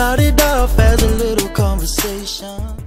started off as a little conversation.